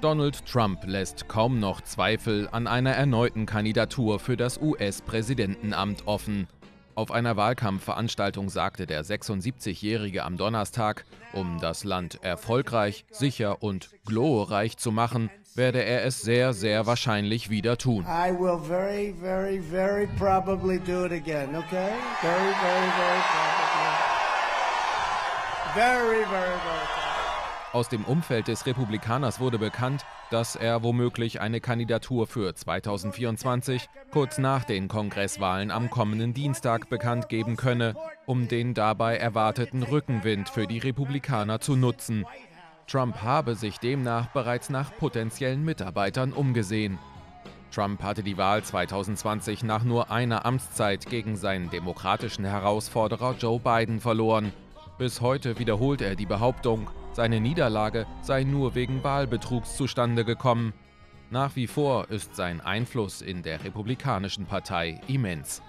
Donald Trump lässt kaum noch Zweifel an einer erneuten Kandidatur für das US-Präsidentenamt offen. Auf einer Wahlkampfveranstaltung sagte der 76-Jährige am Donnerstag, um das Land erfolgreich, sicher und glorreich zu machen, werde er es sehr, sehr wahrscheinlich wieder tun. I will very, very, very probably do it again, okay? Very, very, very probably. Very, very, very. Aus dem Umfeld des Republikaners wurde bekannt, dass er womöglich eine Kandidatur für 2024 kurz nach den Kongresswahlen am kommenden Dienstag bekannt geben könne, um den dabei erwarteten Rückenwind für die Republikaner zu nutzen. Trump habe sich demnach bereits nach potenziellen Mitarbeitern umgesehen. Trump hatte die Wahl 2020 nach nur einer Amtszeit gegen seinen demokratischen Herausforderer Joe Biden verloren. Bis heute wiederholt er die Behauptung, seine Niederlage sei nur wegen Wahlbetrugs zustande gekommen. Nach wie vor ist sein Einfluss in der Republikanischen Partei immens.